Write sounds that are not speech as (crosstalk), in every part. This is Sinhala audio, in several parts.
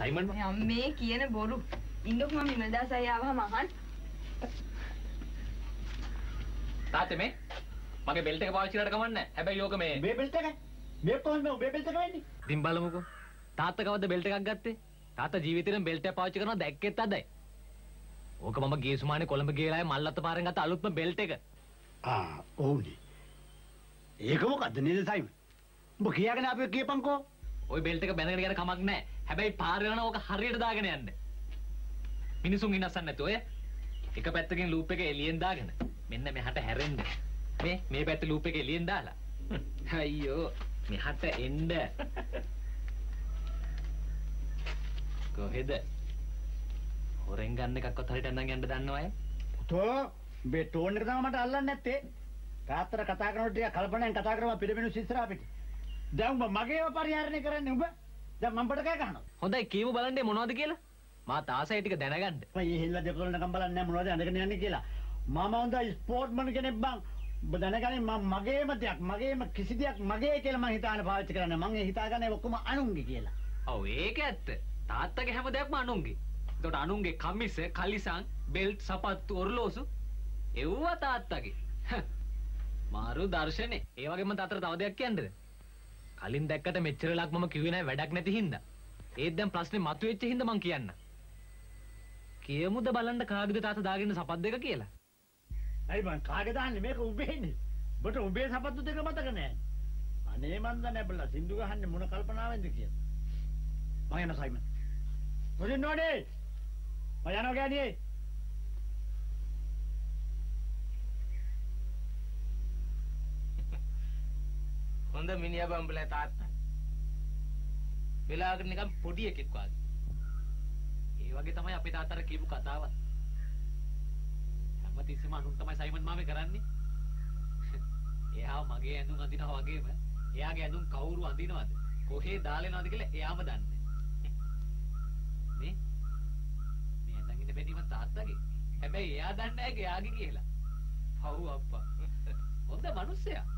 සයිමන් අම්මේ කියන බොරු. ඉන්නකො මම විමල්දාස් අයියා ආවම අහන්න. තාත්තේ මේ මගේ බෙල්ට් එක පාවිච්චි කරලා කමන්නේ. හැබැයි ඕක මේ මේ බෙල්ට් එක මේ කොහොමද මේ බෙල්ට් එක වෙන්නේ? ඉතින් බලමුකෝ. තාත්තා කවද්ද බෙල්ට් එකක් ගත්තේ? තාත්තා ජීවිතේම බෙල්ට් එක පාවිච්චි කරනවා දැක්කෙත් අදයි. ඕක මම ගිය සුමානේ කොළඹ ගිහලා මල්ලත්ත පාරෙන් ගත්ත අලුත්ම බෙල්ට් එක. ආ ඕනේ. ඒක මොකද්ද නේද සයිමන්? උඹ කියාගෙන අපි කියපන්කෝ. ওই බෙල්ට් එක බැඳගෙන යන කමක් නැහැ. හැබැයි පාර යන ඕක හරියට දාගෙන යන්න. මිනිසුන් ඉන්නස්සන් නැතු ඔය එක පැත්තකින් ලූප් එක එළියෙන් දාගෙන මෙන්න මෙහාට හැරෙන්න. මේ මේ පැත්තේ ලූප් එක එළියෙන් දාලා. අයියෝ මෙහාට එන්න. කොහෙද? හොරෙන් ගන්න එකක්වත් හරියට අඳන් යන්න දන්නව අය? පුතෝ මේ ටෝන් එක තමයි මට අල්ලන්නේ නැත්තේ. තාත්තට කතා කරනකොට ටික කල්පනාෙන් කතා කරම පිළිමිනු ඉස්සරහා පිට. දැන් උඹ මගේව පරිහරණය කරන්නේ උඹ. දැන් මම බඩ කෑ ගහනවා. හොඳයි කියමු බලන්නේ මොනවද කියලා. මා තාසයි ටික දැනගන්න. මේ හෙල්ල දෙකොල්ලනකම් බලන්නේ මොනවද අඳගෙන යන්නේ කියලා. මම හොඳයි ස්පෝර්ට්මන් කෙනෙක් බං. ඔබ දැනගන්නේ මම මගේම දෙයක් මගේම කිසි දෙයක් මගේ කියලා මම හිතාන පාවිච්චි කරන්නේ. මම ඒ හිතාගන්නේ ඔක්කොම අනුන්ගේ කියලා. ඔව් ඒක ඇත්ත. තාත්තගේ හැම දෙයක්ම අනුන්ගේ. එතකොට අනුන්ගේ කමිස, කලිසම්, බෙල්ට්, සපත්තු, ඔරලෝසු එව්ව තාත්තගේ. මාරු දර්ශනේ. ඒ වගේම තාත්තට තව දෙයක් කියන්නද? කලින් දැක්කට මෙච්චර වෙලාවක් මම කිව්වේ නෑ වැඩක් නැති හින්දා. ඒත් දැන් ප්‍රශ්නේ මතුවෙච්ච හින්දා මං කියන්න. කියමුද බලන්න කාගේද තාත්තා දාගෙන සපත් දෙක කියලා. ඇයි මං කාගේ දාන්නේ මේක උඹේනේ. ඔබට උඹේ සපත්තු දෙක මතක නැහැ. අනේ මන් දන්නේ බල්ලා සින්දු ගහන්නේ මොන කල්පනාවෙන්ද කියලා. මම යනවා සයිමන්. මොදින් නෝනේ. මම යනවා ගෑණියේ. හොඳ මිනිහා බම්බලා තාත්තා. වෙලාවකට නිකන් පොඩි එකෙක් වගේ. ඒ වගේ තමයි අපේ තාත්තට කියපු කතාව. හැමතිස්සෙම අනුන් තමයි සයිමන් මාමේ කරන්නේ. එයා මගේ ඇඳුම් අඳිනවා වගේම එයාගේ ඇඳුම් කවුරු අඳිනවද? කොහේ දාලා යනවද කියලා එයාම දන්නේ. මේ මේ ඇඳන් ඉන්න බැරිම තාත්තගේ. හැබැයි එයා දන්නේ නැහැ එයාගේ කියලා. පව් අප්පා. හොඳ මිනිස්සයා.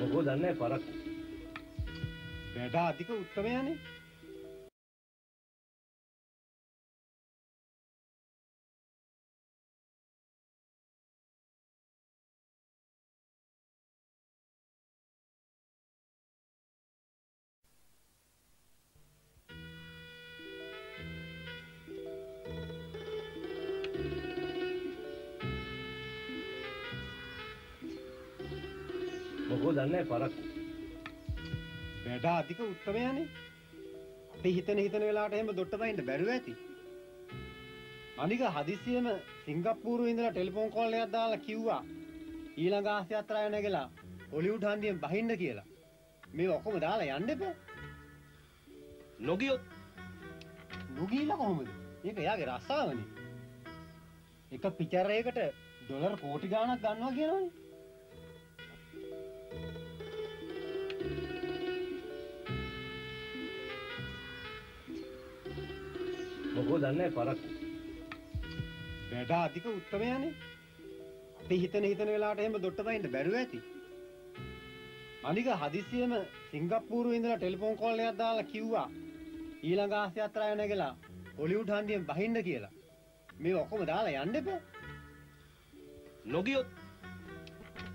මොකෝ දන්නේ පරක් වැඩ අධික උත්තරයනේ. මොකෝ දන්නේ පරක් වැඩ අධික උත්තරයනේ. අපි හිතන හිතන වෙලාවට එහෙම දොට්ට බහින්න බැරුව ඇති. අනික හදිස්සියෙම සිංගප්පූරුවේ ඉඳලා ටෙලිෆෝන් කෝල් එකක් දාලා කිව්වා ඊළඟ ආසිය යාත්‍රාව නැගලා හොලිවුඩ් හන්දියෙන් බහින්න කියලා. මේ ඔක්කොම දාලා යන්න එපා. නොගියොත් නොගීලා කොහොමද? ඒක එයාගේ රස්සාවනේ. එක පිචරයකට ඩොලර් කෝටි ගාණක් ගන්නවා කියනවනේ. මොකෝ දන්නේ පරක් වැඩ අධික උත්තරයනේ. අපි හිතන හිතන වෙලාවට එහෙම දොට්ට බහින්න බැරුව ඇති. අනික හදිස්සියෙම සිංගප්පූරුවේ ඉඳලා ටෙලිෆෝන් කෝල් එකක් දාලා කිව්වා ඊළඟ ආසිය යාත්‍රාව නැගලා හොලිවුඩ් හන්දියෙන් බහින්න කියලා. මේ ඔක්කොම දාලා යන්න එපා. නොගියොත්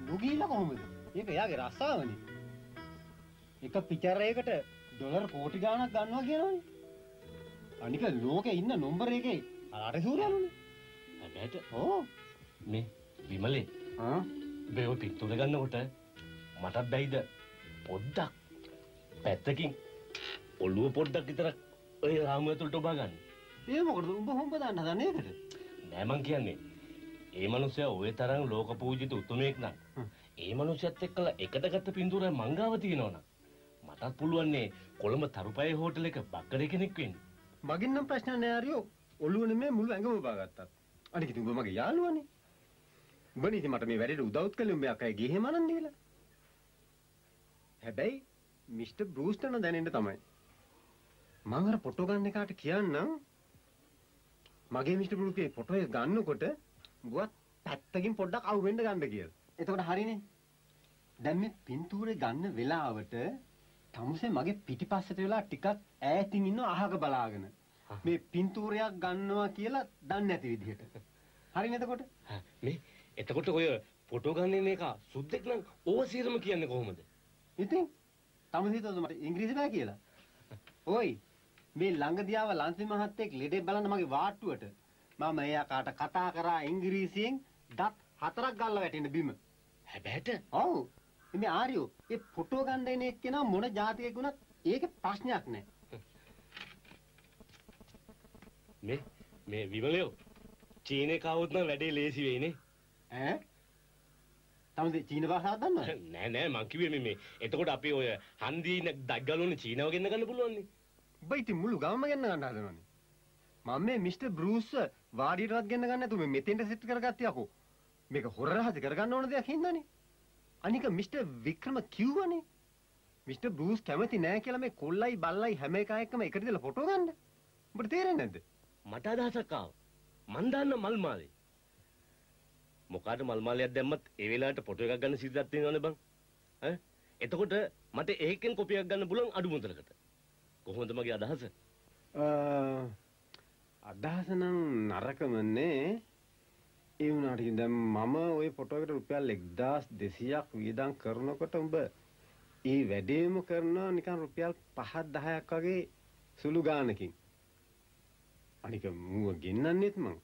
නොගීලා කොහොමද? ඒක එයාගේ රස්සාවනේ. එක පිචරයකට ඩොලර් කෝටි ගාණක් ගන්නවා කියනවනේ. අනික ලෝකේ ඉන්න නම්බර එකේ අර සූරයලුනේ. හැබැයිට ඕ මේ විමලේ ආ බේව පිටුල ගන්නකොට මටත් බැයිද පොඩ්ඩක් පැත්තකින් ඔළුව පොඩ්ඩක් විතරක් ඔය රාමුව ඇතුළට ඔබා ගන්න. ඒ මොකටද උඹ හොම්බ දාන්න හදන්නේ ඒකට? නෑ මං කියන්නේ ඒ මනුස්සයා ওই තරම් ලෝක පූජිත උතුමෙක් නම්. ඒ මනුස්සයත් එක්කලා එකට ගත්ත පින්තූර මංගාව තියෙනවනම් මටත් පුළුවන් නේ කොළඹ තරුපය හෝටල් එක බක්කඩේ කෙනෙක් වෙන්න. මගින් නම් ප්‍රශ්න නෑ ආරියෝ. ඔළුව නෙමෙයි මුළු ඇඟම බාගත්තත්. අනික ඉතින් උඹ මගේ යාළුවනේ. උඹනේ ඉතින් මට මේ වැඩේට උදව්ත් කළේ උඹ අකයි ගිහෙම අනන් දීලා. හැබැයි මිස්ටර් බෲස්ටර්න දැනෙන්න තමයි. මං අර ෆොටෝ ගන්න එකාට කියන්නම් මගේ මිස්ටර් බෲස්ගේ ෆොටෝ එක ගන්නකොට බුවත් පැත්තකින් පොඩ්ඩක් අවු වෙන්න ගන්න කියලා. එතකොට හරිනේ. දැන් මේ පින්තූරේ ගන්න වෙලාවට තමුසේ මගේ පිටිපස්සට වෙලා ටිකක් ඈතින් ඉන්න අහක බලාගෙන මේ පින්තූරයක් ගන්නවා කියලා දන්නේ නැති විදිහට. හරිනේ එතකොට? මේ එතකොට ඔය ෆොටෝ ගන්න එක සුද්දෙක් නම් ඕව සියරම කියන්නේ කොහොමද? ඉතින් තමුසේ හිතුවද මට ඉංග්‍රීසි බෑ කියලා? ඕයි මේ ළඟදී ආව ලන්සි මහත්තයෙක් ලෙඩේ බලන්න මගේ වාට්ටුවට මම එයා කාට කතා කරා ඉංග්‍රීසියෙන් දත් හතරක් ගල්ලා වැටෙන බිම. හැබැයිට ඔව්. මේ ආර්යෝ ඒ ෆොටෝ ගන්න එන එක්කෙනා මොන જાතියෙක් වුණත් ඒකේ ප්‍රශ්නයක් නැහැ. මේ මේ විමලයෝ චීනේ කවුත් නම් වැඩේ ලේසි වෙයිනේ. ඈ? තමුසේ චීන භාෂාවක් දන්නවද? නෑ නෑ මං කිව්වේ මේ මේ එතකොට අපි ඔය හන්දි දග්ගලෝනේ චීනාව ගෙන්න ගන්න පුළුවන් නේ. උඹ ඉතින් මුළු ගමම ගෙන්න ගන්න හදනවනේ. මම මේ මිස්ටර් බෲස් වාඩියටවත් ගෙන්න ගන්න නැතුව මේ මෙතෙන්ට සෙට් කරගත්තේ අකෝ. මේක හොර රහස කරගන්න ඕන දෙයක් හින්දානේ. අනික මිස්ටර් වික්‍රම කිව්වනේ. මිස්ටර් බෲස් කැමති නෑ කියලා මේ කොල්ලයි බල්ලයි හැම එක එක්කම එකට දාලා ෆොටෝ ගන්න. උඹට තේරෙන්නේ නැද්ද? මට අදහසක් ආවා. මන් දාන්න මල් මාලේ. මොකාට මල් මාලයක් දැම්මත් ඒ වෙලාවට ෆොටෝ එකක් ගන්න සිද්ධාත් තියෙනවනේ බං. ඈ එතකොට මට ඒකෙන් කොපියක් ගන්න පුළුවන් අඩු මුදලකට. කොහොමද මගේ අදහස? අදහස නම් නරකමනේ. ඒ වුණාට ඉතින් දැන් මම ওই ෆොටෝ එකට රුපියල් 1200ක් වියදම් කරනකොට උඹ ඒ වැඩේම කරනවා නිකන් රුපියල් 5 10ක් වගේ සුළු ගානකින්. අනික මුව ගෙන්නන්නෙත් මං.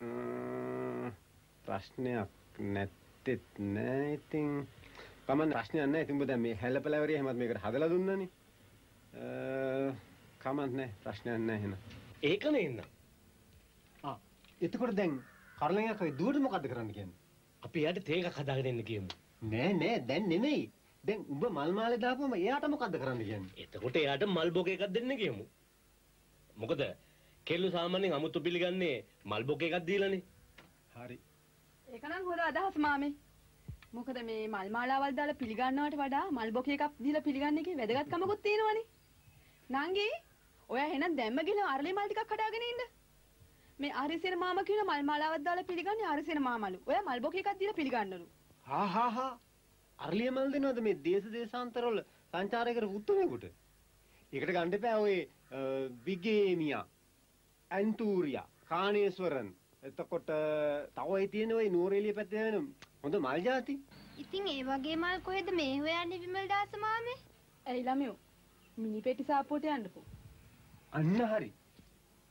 අ, ප්‍රශ්නයක් නැත්තෙත් නෑ ඉතින් කමන්න ප්‍රශ්නයක් නෑ ඉතින් උඹ දැන් මේ හැලපලවරිය හැමත් මේකට හදලා දුන්නනේ. අ, කමක් නෑ ප්‍රශ්නයක් නෑ එහෙනම්. ඒකනේ එන්න. එතකොට දැන් කරලෙන්යක් ඔය දුවට මොකද්ද කරන්න කියන්නේ? අපි එයාට තේ එකක් හදාගෙන එන්න කියමු. නෑ නෑ දැන් නෙමෙයි. දැන් උඹ මල් මාලේ දාපුවම එයාට මොකද්ද කරන්න කියන්නේ? එතකොට එයාට මල් බොක එකක් දෙන්න කියමු. මොකද කෙල්ලු සාමාන්‍යයෙන් අමුතු පිළිගන්නේ මල් බොක එකක් දීලානේ. හරි. ඒක නම් හොඳ අදහස් මාමේ. මොකද මේ මල් මාලාවල් දාලා පිළිගන්නවට වඩා මල් බොකේ එකක් දීලා පිළිගන්න එකේ වැදගත්කමකුත් තියෙනවනේ. නංගි, ඔයා එහෙනම් දැම්ම ගිහලා අරලි මල් ටිකක් කඩාගෙන ඉන්න. මේ ආරිසේන මාමා කියන මල් මාලාවක් දාලා පිළිගන්නේ ආරිසේන මාමලු. ඔයා මල් බොකේ එකක් දීලා පිළිගන්නලු. හා හා හා. අරලිය මල් දෙනවද මේ දේශ දේශාන්තරවල සංචාරය කරපු උත්තරේකට? ඒකට ගන්න එපා ඔය විගේමියා, ඇන්ටූරියා, කාණේස්වරන්. එතකොට තව ඒ තියෙන ඔය නූරේලිය පැත්තේ වෙන හොඳ මල් ಜಾති. ඉතින් ඒ වගේ මල් කොහෙද මේ හොයන්නේ විමල් දාස මාමේ? ඇයි ළමයෝ? මිනි පෙට්ටි සාප්පුවට යන්නකෝ. අන්න හරි.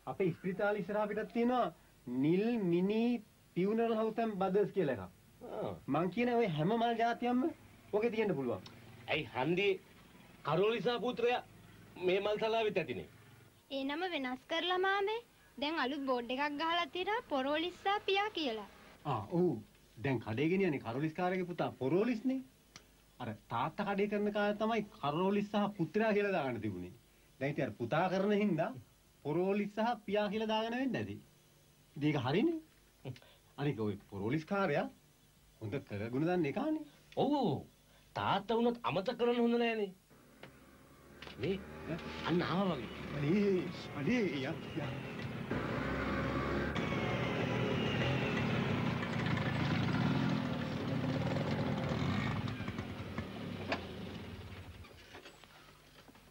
අපේ ඉස්පිරිතාල ඉස්සරහා පිටත් තියෙනවා නිල් මිනි පියුනරල් හවුසම් බදර්ස් කියලා එකක්. ආ. මං කියන ඔය හැම මල් જાතියක්ම ඔකේ තියෙන්න පුළුවන්. ඇයි හන්දි කරෝලිසා පුත්‍රයා මේ මල් සලාවෙත් ඇතිනේ. ඒ නම වෙනස් කරලා මාමේ. දැන් අලුත් බෝඩ් එකක් ගහලා තියෙනවා පොරෝලිස්සා පියා කියලා. ආ ඔව්. දැන් කඩේ ගෙනියන්නේ කරෝලිස් කාරගේ පුතා පොරෝලිස්නේ. අර තාත්තා කඩේ කරන කාලේ තමයි කරෝලිස් සහ පුත්‍රයා කියලා දාගන්න තිබුණේ. දැන් ඉතින් අර පුතා කරන හින්දා පොරෝලිස් සහ පියා කියලා දාගෙන වෙන්නේ නැති. ඉතින් ඒක හරිනේ. අනික ඔය පොරෝලිස් කාර්යයා හොඳ කරගුණ දන්න එකානේ. ඔව්. තාත්තා වුණත් අමතක කරන්න හොඳ නෑනේ. මේ අන්න ආවා වගේ. අනේ අනේ යා යා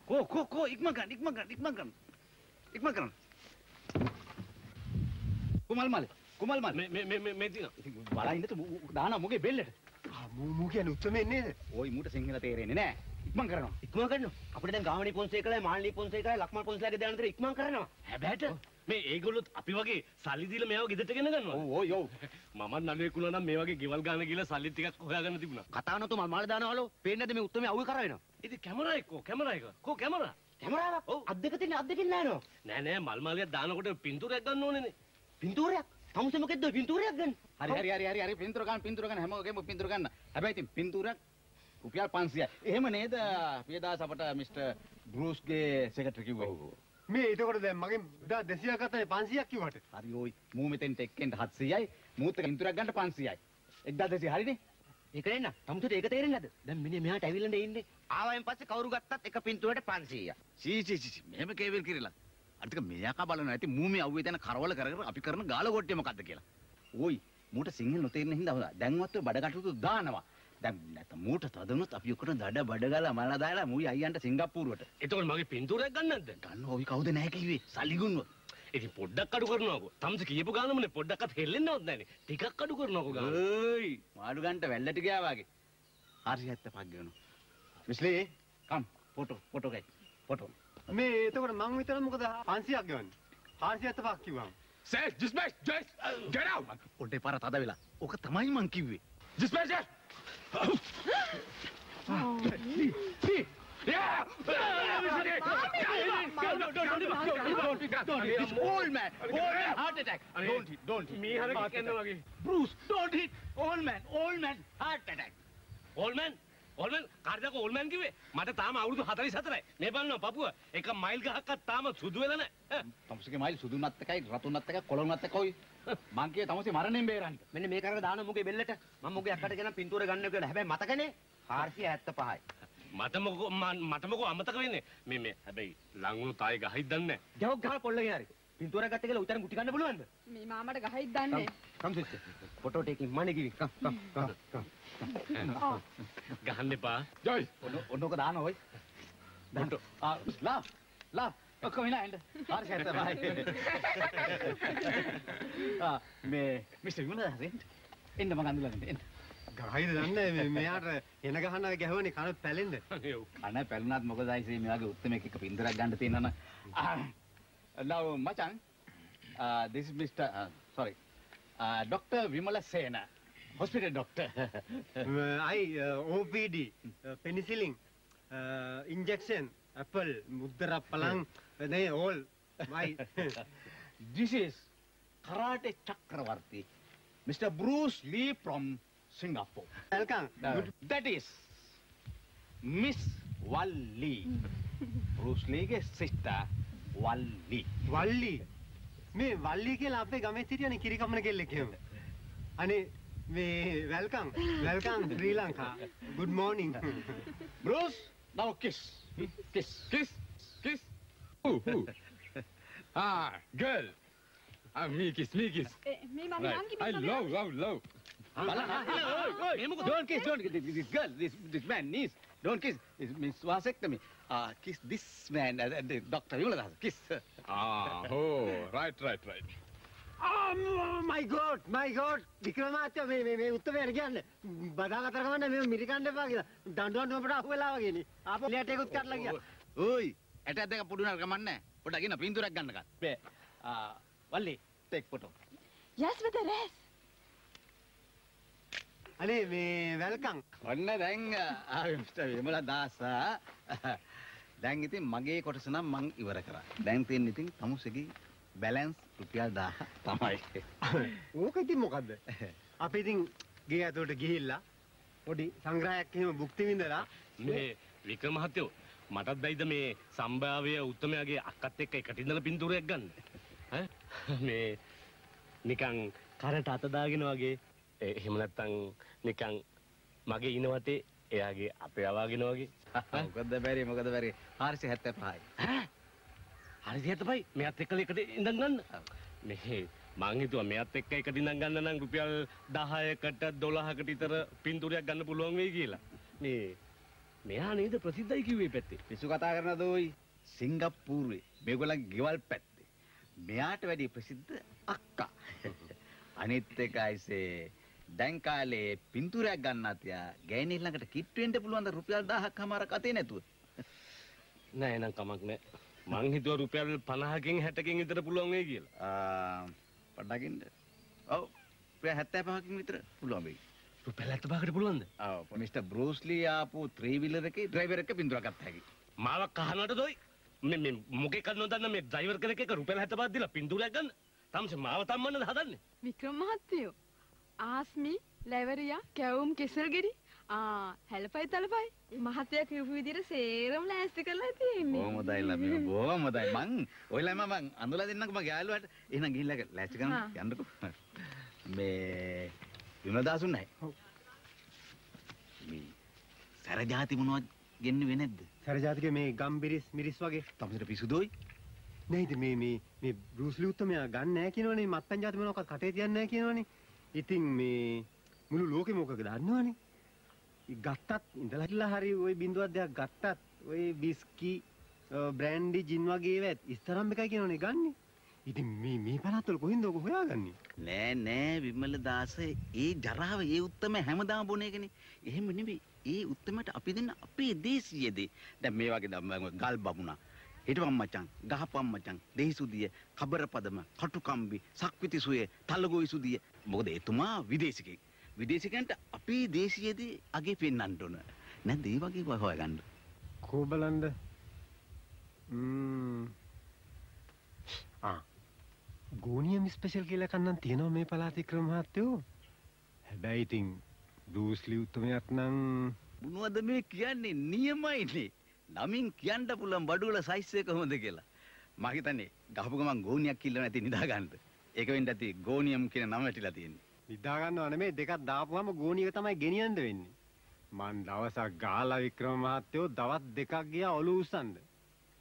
කෝ කෝ කෝ ඉක්ම ගන්න ඉක්ම ගන්න ඉක්ම ගන්න ඉක්ම කරන්න කුමල් මල් කුමල් මල් මේ මේ මේ මේ තියෙන. බලන්න ඉන්නතු දාන මොගේ බෙල්ලට ආ මූ මූ කියන්නේ උත්තරමේ නේද? ওই මූට සිංහල තේරෙන්නේ නැහැ ඉක්මන් කරනවා ඉක්මන් කරනවා. අපිට දැන් ගාමණී පොන්සේකලයි මාල්ලී පොන්සේකලයි ලක්මන් පොන්සේලාගේ දාන විතර ඉක්මන් කරනවා. හැබැයිට මේ ඒගොල්ලොත් අපි වගේ සල්ලි දීලා මේව ගෙදරට ගෙන ගන්නවා. ඔව් ඔව් ඔව් (laughs) මමත් නළුවෙක් වුණා නම් මේ වගේ ගෙවල් ගාන ගිහලා සල්ලි ටිකක් හොයාගන්න තිබුණා. කතාව නතු මල් මාල දානවලු පේන්නේ නැද්ද මේ උත්තරමේ අවුල් කරා වෙනවා ඉතින් කැමරා එක්කෝ කැමරා එක. කෝ කැමරා? කැමරාවක්? ඔව්. අත් දෙක තියෙන අත් දෙකෙන් නෑනෝ. නෑ නෑ මල් මාලියක් දානකොට පින්තූරයක් ගන්න ඕනේනේ. පින්තූරයක්? තමුසේ මොකෙද්ද පින්තූරයක් ගන්න? හරි හරි හරි හරි හරි. පින්තූර ගන්න පින්තූර ගන්න. හැමෝගෙම පින්තූර ගන්න. හැබැයි ඉතින් පින්තූරයක් රුපියල් 500යි එහෙම නේද පියදාස අපට මිස්ටර් බෲස්ගේ සෙක්‍රටරි කිව්වේ? මේ එතකොට දැන් මගෙන් 200ක් ගත්තනේ 500ක් කිව්වට. හරි ඔයි. මූ මෙතෙන්ට එක්කෙන්ට 700යි මූත් පින්තූරයක් ගන්න 500යි 1200 හරිනේ ඒක නෙන්න. තමුසට ඒක තේරෙන්නේ නැද්ද? දැන් මිනිහ මෙහාට ඇවිල්ලා ඉන්නේ. ආවයින් පස්සේ කවුරු ගත්තත් එක පින්තූරයට 500ක්. සී සී සී මෙහෙම කේවල් කිරලා අටික මෙයාකා බලන ඇති මූමි අවුවේ දැන කරවල කර කර අපි කරන ගාල කොට්ටිය මොකද්ද කියලා. ඕයි මූට සිංහල නොතේරෙන හින්දා හොඳා. දැන්වත් ඔය බඩ කටයුතු දානවා. දැන් නැත්නම් මූට තදනොත් අපි ඔකට දඩ බඩ ගාලා මලා දාලා මූයි අයියන්ට සිංගප්පූරුවට. එතකොට මගේ පින්තූරයක් ගන්නද ගන්න ඕයි කවුද නැහැ කිව්වේ? සල්ලිගුන්ව. ඉතින් පොඩ්ඩක් අඩු කරනවාකෝ තම්ස කියපු ගානමනේ පොඩ්ඩක්වත් හෙල්ලෙන්නවත් නැනේ ටිකක් අඩු කරනවාකෝ ගාන ඕයි මාඩු ගන්නට වැල්ලට ගියා වගේ. හරි හැත්ත පක් ගනු. මිස්ලි කම් ෆොටෝ ෆොටෝ ගයි. ෆොටෝ. මේ එතකොට මං විතර මොකද 500ක් ගෙවන්නේ 575ක් කිව්වම Sir, dispatch, just get out. පොඩේ පාර තද වෙලා. ඕක තමයි මං කිව්වේ. Dispatch. Yeah! This old man, old man, heart attack. Don't hit, don't hit. මේ හරි කන්න වගේ Bruce, don't hit. Old man, old man, heart attack. Old man old man කාර්යක old man කිව්වේ මට තාම අවුරුදු 44යි මේ බලන්න පපුව එක මයිල් ගහක්වත් තාම සුදු වෙලා නැහැ තමුසේගේ මයිල් සුදුනත් එකයි රතුනත් එකයි කොළොනත් එකයි. මං කියේ තමුසේ මරණයෙන් බේරන්න. මෙන්න මේක අරගෙන දාන මුගේ බෙල්ලට මම මුගේ අක්කට ගෙන පින්තූර ගන්න කියලා හැබැයි මතකනේ 475යි මට මොකෝ මට මොකෝ අමතක වෙන්නේ මේ මේ හැබැයි ලඟුණු තායි ගහයි දන්නේ ජවක් ගහලා පොල්ලගෙන හරි පින්තූර ගත්ත කියලා උතන ගුටි ගන්න පුළුවන්ද මේ මාමට ගහයිත් දන්නේ come sister photo taking money give come come come. ගහන්න එපා ජොයි. ඔන්න ඔන්න ඔක දාන ඔයි. දාන්න. ආ ලා ලා ඔක්කොම ඉන්න එන්න. හරි හැත්තයි. (laughs) ආ මේ මිස්ටර් විමලදාස එන්න. එන්න මං අඳුලන්න එන්න. ගහයිද දන්නේ මෙයාට එන ගහන ගැහුවනේ කන පැලෙන්න. අනේ පැලුණත් මොකද ඇයිසේ මේ වගේ උත්තරමෙක් එක පින්තරක් ගන්න තියෙනවනම් now මචං uh, this is Mr. Uh, sorry uh, Dr. Vimala Sena hospital doctor (laughs) I OPD penicillin injection apple මුද්දර පලං නේ ඕල් මයි (laughs) this is karate chakravarti Mr. Bruce Lee from Singapore ඇල්කං that is Miss Walli Bruce Lee ගේ sister Walli වල්ලි මේ වල්ලි කියලා අපේ ගමේ සිටියනේ කිරිකම්මන කෙල්ලෙක් එහෙම අනේ මේ welcome welcome Sri Lanka good morning Bruce now kiss kiss Kiss? Kiss? Who? Who? ah, girl. Ah, me kiss, me kiss. මේ මම Right. නංගි I love, love, love. Don't kiss, don't kiss. This, girl, this this man needs. Don't kiss. This means vasectomy. Uh, kiss this man, uh, uh, Doctor Vimala Kiss. Ah, oh, right, right, right. මයි ගෝඩ් මයි ගෝඩ් වික්‍රමාත්‍ය මේ මේ මේ උත්තමයට කියන්න බදා කතර කමන්න මේ මිරිකන්න එපා කියලා දඬුවම් නොබට අහු වෙලා වගේනේ ආපහු ලෑට එකකුත් කඩලා ගියා Oi, ඇට දෙක පුඩු නරක මන්නේ. පොඩ්ඩක් ගෙන පින්තූරයක් ගන්නකන්. මේ ආ වල්ලි take photo. Use with the rest අනේ මේ වෙල්කම් ඔන්න දැන් ආ මිස්ටර් විමලා දාසා. දැන් ඉතින් මගේ කොටස නම් මං ඉවර කරා. දැන් තියෙන ඉතින් තමුසේගේ බැලන්ස් රුපියල් 1000 තමයි. ඕක ඉතින් මොකද්ද? අපි ඉතින් ගේ ඇතුලට ගිහිල්ලා පොඩි සංග්‍රහයක් එහෙම භුක්ති විඳලා මේ වික්‍රම මහත්තයෝ මටත් බැයිද මේ සම්භාව්‍ය උත්තමයාගේ අක්කත් එක්ක එකට ඉඳලා පින්තූරයක් ගන්න? ඈ? මේ නිකන් කරට අත දාගෙන වගේ එහෙම නැත්තම් නිකන් මගේ ඉන වටේ එයාගේ අපේ අවාගෙන වගේ. (laughs) මොකද බැරි මොකද බැරි. 475යි. හරි දිහතපයි මෙයත් එක්ක එකට ඉඳන් ගන්න? මේ මං හිතුවා මෙයත් එක්ක එකට ඉඳන් ගන්න නම් රුපියල් 10කට 12කට විතර පින්තූරයක් ගන්න පුළුවන් වෙයි කියලා. මේ මෙයා නේද ප්‍රසිද්ධයි කිව්වේ පැත්තේ? පිස්සු කතා කරන දෝයි සිංගප්පූරුවේ මේගොල්ලන් ගෙවල් පැත්තේ. මෙයාට වැඩි ප්‍රසිද්ධ අක්කා. (laughs) අනිත් එකයිසේ දැන් කාලේ පින්තූරයක් ගන්න තියා ගෑණි ළඟට කිට් වෙන්න පුළුවන් ද රුපියල් 1000ක් හමාරක් අතේ නැතුව. නෑ නම් කමක් නෑ මං හිතුවා රුපියල් 50කින් 60කින් විතර පුළුවන් වෙයි කියලා ආ පඩකින්ද? ඔව්. රුපියල් 75කින් විතර පුළුවන් වෙයි. රුපියල් 75කට පුළුවන්ද ඔව් මිස්ටර් බෲස් ලී ආපු ත්‍රී වීලර් එකේ ඩ්‍රයිවර් එක පින්තූරයක් ගත්ත හැකි. මාව කහනට දොයි මේ මේ මොකෙක් නොදන්න මේ ඩ්‍රයිවර් කෙනෙක් එක රුපියල් 75ක් දීලා පින්තූරයක් ගන්න තමසේ මාව තම්මන්නද හදන්නේ වික්‍රම මහත්තයෝ ආස්මි ලැවරියා කැවුම් කෙසල්ගෙඩි ආ හැලපයි තලපයි මහත්තයා කිව්පු විදිහට සේරම ලෑස්ති කරලා තියෙන්නේ. බොහොම හොඳයි ළමයි. බොහොම හොඳයි. මං ඔයලා මම අඳුලා දෙන්නකෝ මගේ යාළුවාට. එහෙනම් ගිහිල්ලා ලෑස්ති කරන්න. යන්නකෝ. මේ විමලදාසුන් නැහැ. මේ සැරජාති මොනවද ගෙන්නුවේ නැද්ද? සරජාතික මේ ගම්බිරිස් මිරිස් වගේ. තමසට පිසුදෝයි. නෑ ඉතින් මේ මේ මේ බෲස්ලි උත්තමයා ගන්න නෑ කියනවනේ. මත්පැන් જાති මොනවාක්වත් කටේ තියන්නේ නෑ කියනවනේ. ඉතින් මේ මුළු ලෝකෙම මොකද දන්නවනේ. යි ගත්තත් ඉඳලා හිටලා හරි ওই බින්දුවක් දෙයක් ගත්තත් ওই විස්කි බ්‍රෑන්ඩි ජින් වගේ ඒවත් ඉස්තරම් එකයි කියනවනේ ගන්නෙ. ඉතින් මේ මේ පළාත්වල කොහෙන්ද ඔක හොයාගන්නේ? නෑ නෑ විමල දාස ඒ ජරාව ඒ උත්තම හැමදාම බොන එකනේ. එහෙම නෙමෙයි. ඒ උත්තමට අපි දෙන්න අපේ දේශීය දේ. දැන් මේ වගේ දැන් මම ගල් බමුණා. හිටපම් මචං, ගහපම් මචං, දෙහිසුදිය, කබරපදම, කටුකම්බි, සක්විති සුවේ, තලගොයි සුදිය. මොකද එතුමා විදේශිකෙක්. විදේශිකයන්ට අපේ දේශීය දේ අගේ පෙන්වන්න ඕන. නැත්නම් ඒ වගේ හොයාගන්න. කෝ බලන්න. ම්ම්. ආ. ගෝනියම් ස්පෙෂල් කියලා කන්නම් තියෙනවා මේ පළාතේ ක්‍රම මහත්තයෝ. හැබැයි ඉතින් බෲස්ලි උත්තමයාත් නම් මොනවද මේ කියන්නේ නියමයිනේ. නමින් කියන්න පුළුවන් බඩුවල සයිස් එක කොහොමද කියලා. මම හිතන්නේ ගහපු ගමන් ගෝනියක් කිල්ල නැති නිදා ගන්නද. ඒක වෙන්න ඇති ගෝනියම් කියන නම වැටිලා තියෙන්නේ. නිදා ගන්නව නෙමෙයි දෙකක් දාපුවම ගෝනියක තමයි ගෙනියන්න වෙන්නේ. මං දවසක් ගාලා වික්‍රම මහත්තයෝ දවස් දෙකක් ගියා ඔලු උස්සන්න.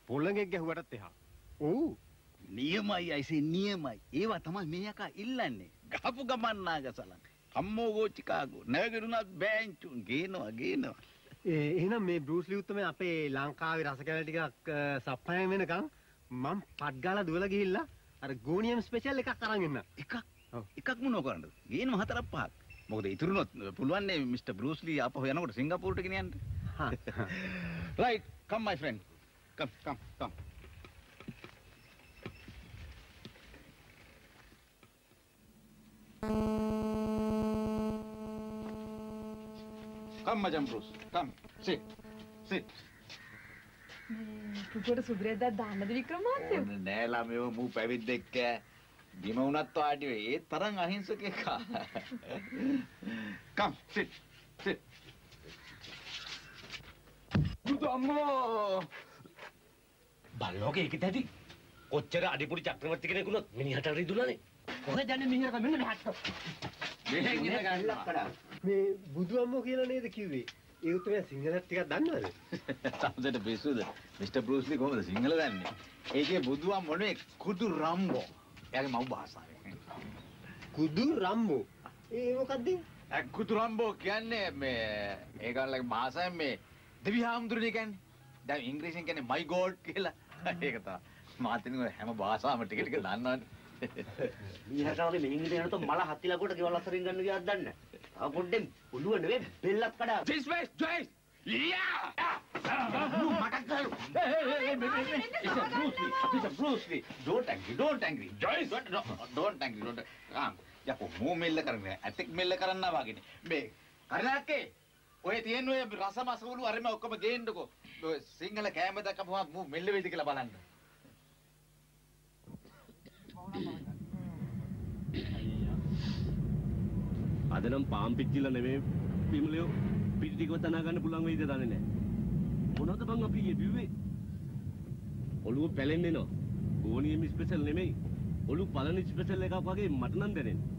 පොළඟෙක් ගැහුවටත් එහා. ඔව්. නියමයි අයිසේ නියමයි. ඒවා තමයි මේ යකා ඉල්ලන්නේ. ගහපු ගමන් නාගසලන්. අම්මෝ ගෝචිකාගෝ නැගිරුණත් බෑන්චුන් ගේනවා ගේනවා. ඒ එහෙනම් මේ බෲස්ලි උත්තමයා අපේ ලංකාවේ රස කැල ටිකක් සප්පයන් වෙනකන් මං පට් ගාලා දුවලා ගිහිල්ලා අර ගෝනියම් ස්පෙෂල් එකක් අරන් එන්න. එකක් එකක් මොනව කරන්නද? ගේනවා හතරක් පහක්. මොකද ඉතුරුනොත් පුළුවන් නේ මිස්ටර් බෲස්ලි ආපහු යනකොට සිංගප්පූරුට ගෙනියන්න. හා. (laughs) right come my friend. come come come. Come, Madam Bruce. Come. Sit. Sit. පුතුට සුබිරෙද්දක් දාන්නද Vikrama මහත්තයෝ? ඕන නෑ ළමයෝ මූ පැවිද්දෙක් බිම වුණත් වාඩි වෙයි. ඒ තරම් අහිංසක එකා. (laughs) Come, sit. Sit. බුදු අම්මෝ බල්ලෝක ඒකද ඇති කොච්චර අඩිපුඩි චක්‍රවර්ති කෙනෙක් වුණත් මිනිහට රිදුලානේ කොහෙද යන්නේ මිනිහට මෙන්න මෙහාට. මෙහෙන් ඉන්න ගන්න. මේ බුදු අම්මෝ කියලා නේද කිව්වේ? ඒ උත්තමයා සිංහලත් ටිකක් දන්නවද? (laughs) තමසට පිස්සුද? මිස්ටර් බෲස්ලි කොහොමද සිංහල දන්නේ? ඒකේ බුදුන් මොනේ කුදු රම්බෝ. එයාගේ මව් භාෂාවෙන්. කුදු රම්බෝ. ඒ මොකද්ද? කුදු රම්බෝ කියන්නේ මේ ඒගොල්ලන්ගේ භාෂාවෙන් මේ දෙවි හාමුදුරනේ කියන්නේ. දැන් ඉංග්‍රීසියෙන් කියන්නේ my god කියලා. ඒක තමයි. මාතින් හැම භාෂාවම ටික ටික දන්නවනේ. මීහට වගේ මෙහින් යනකොට මල හත්තිලා කොට ගෙවල් අතරින් ගන්න ගියාද දන්නේ පොඩ්ඩෙන් ඔළුව නෙවෙයි බෙල්ලක් කඩා. This way, Joyce! Yeah! මටක් ගහලු. Hey, hey, hey, hey, hey, hey. It's a Bruce Lee. It's a Bruce Lee. Don't angry, don't angry. Joyce! Don't, don't, don't angry, don't. ආම්. යකෝ මෝ මෙල්ල කරන්නේ. ඇතෙක් මෙල්ල කරන්නා වගේනේ. මේ කරලාකේ ඔය තියෙන ඔය රස මසවලු අරම ඔක්කොම ගේන්නකෝ. ඔය සිංහල කෑම දැකපුවා මෝ මෙල්ල වෙයිද කියලා බලන්න. අද නම් පාම් පිච්චිලා නෙමෙයි පිමුලියෝ පිටි ටිකව තනා ගන්න පුළුවන් වෙයිද දන්නේ නැහැ මොනවද බං අපි යෙදුවේ ඔළුව පැලෙන්න එනවා ගෝනියම් ස්පෙෂල් නෙමෙයි ඔළුව පළන ස්පෙෂල් එකක් වගේ මට නම් දැනෙන්නේ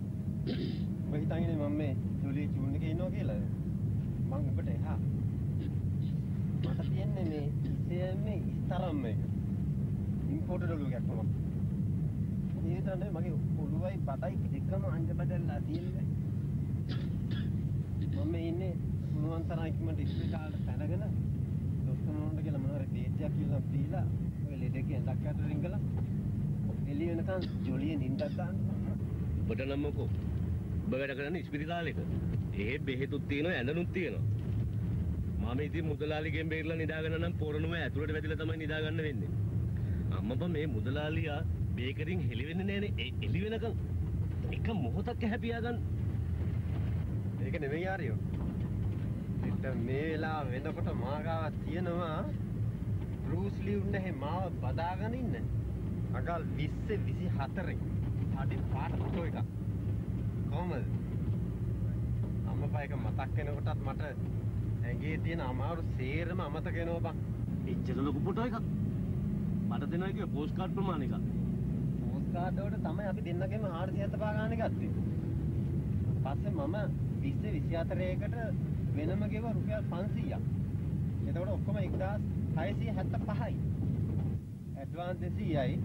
මම හිතන්නේ මම මේ ජොලි චූන් එකේ ඉන්නවා කියලා. මං ඔබට එහා. මට තියන්නේ මේ ඉසෙන්නේ ඉස්තරම් එක. ඉම්පෝටඩ් ඔලුවයක් තමයි. ඒ විතර නෙවෙයි මගේ ඔළුවයි බතයි දෙකම අංජ බදල්ලා තියෙන්නේ. මම මේ ඉන්නේ මොනවන් තරම් ඉක්මනට ඉස්පිරිතාලට පැනගෙන දොස්තර නෝන්ට කියලා මොනවාරි බේත්යක් කියලා දීලා ඔය ලෙඩගේ ඇඳක් යට රිංගලා එළිය වෙනකන් ජොලියෙන් නිින්දක් දාන්න. ඔබට නම් මොකෝ ඔබ වැඩ කරන්නේ ඉස්පිරිතාලෙක ඒ බෙහෙතුත් තියෙනවා ඇඳනුත් තියෙනවා. මම ඉතින් මුදලාලිගෙන් බේරලා නිදාගන්න නම් පොරණුව ඇතුළට වැදිලා තමයි නිදාගන්න වෙන්නේ. අම්මපා මේ මුදලාලියා බේකරින් හෙලි වෙන්නේ නැහනේ. ඒ එළි වෙනකන් එක මොහොතක් හැපියා ගන්න ඒක නෙමෙයි ආරියෝ. එතන මේ වෙලාව වෙනකොට මාගාව තියෙනවා බෲස් ලී උන්නේ මාව බදාගෙන ඉන්න. අගල් 20 24 අඩි පාට ෆොටෝ එකක්. කොහමද? අම්මපා එක මතක් වෙනකොටත් මට ඇඟේ තියෙන අමාරු සේරම අමතක වෙනවා බං. එච්චර ලොකු ෆොටෝ එකක් මට දෙනවා කිව්ව පෝස්ට් කාඩ් ප්‍රමාණයක පෝස්ට් කාඩ් වලට තමයි අපි දෙන්නගෙම 475 ගානේ ගත්තේ. පස්සේ මම 20 24කට වෙනම ගෙව රුපියල් 500ක්. එතකොට ඔක්කොම 1675යි. ඇඩ්වාන්ස් 200යි.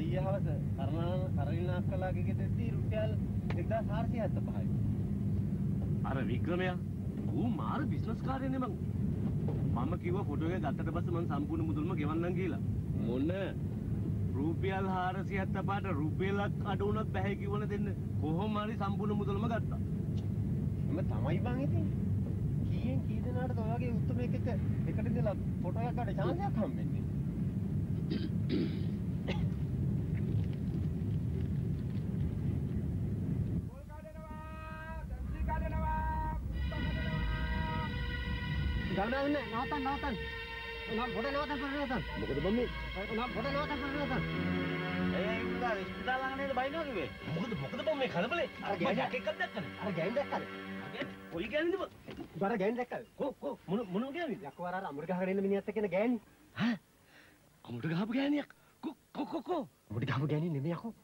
ඊයේ හවස කරනා කරලින අක්කලාගේ ගෙදරදී රුපියල් 1475යි. අර වික්‍රමයා ඌ මාර බිස්නස් කාර්යනේ මං. මම කිව්වා ෆොටෝ එක ගත්තට පස්සේ මං සම්පූර්ණ මුදල්ම ගෙවන්නම් කියලා. මොන රුපියල් 475ට රුපියලක් අඩු වුණත් බෑ කිව්වනේ දෙන්න. කොහොම හරි සම්පූර්ණ මුදල්ම ගත්තා. එම තමයි බං ඉතින්. කීයෙන් කී දෙනාටද ඔය වගේ උත්තරමයක එක එකට ඉඳලා ෆොටෝ එකක් ගන්න chance එකක් හම්බෙන්නේ. ගමන නවතන් නවතන්. නම් පොඩ නවතන් පොඩ නවතන්. මොකද බම් මේ? නම් පොඩ නවතන් පොඩ නවතන්. ඒ උදා ඉස්පිතාල ළඟ නේද බයිනවා කිව්වේ මොකද මොකද බම් මේ කලබලේ? අර මම ගෑන් එකක් දැක්කද? අර ගෑන් දැක්කද? කොයි ගෑනින්ද බං? බර ගෑන් දැක්කද? කො කො මොන මොන ගෑනින්ද? යක්කවර අර අමුඩ ගහගෙන ඉන්න මිනිහත් එක්ක එන ගෑණි. අමුඩ ගහපු ගෑනියක්. කො කො කො කො. අමුඩ ගහපු ගෑණි නෙමෙයි යකෝ.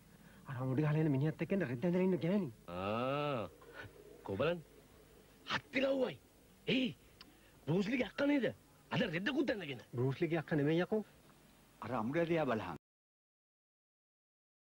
අර අමුඩ ගහලා ඉන්න මිනිහත් එක්ක එන රෙද්ද ඇඳලා ඉන්න ගෑණි. ආ කොබලන් හත්තිලව්වයි. ඒ බෲස්ලිගේ අක්කා නේද? අද රෙද්දකුත් ඇඳගෙන. බෲස්ලිගේ අක්ක නෙමෙයි යකෝ. අර අමුඩ දිහා බලහන්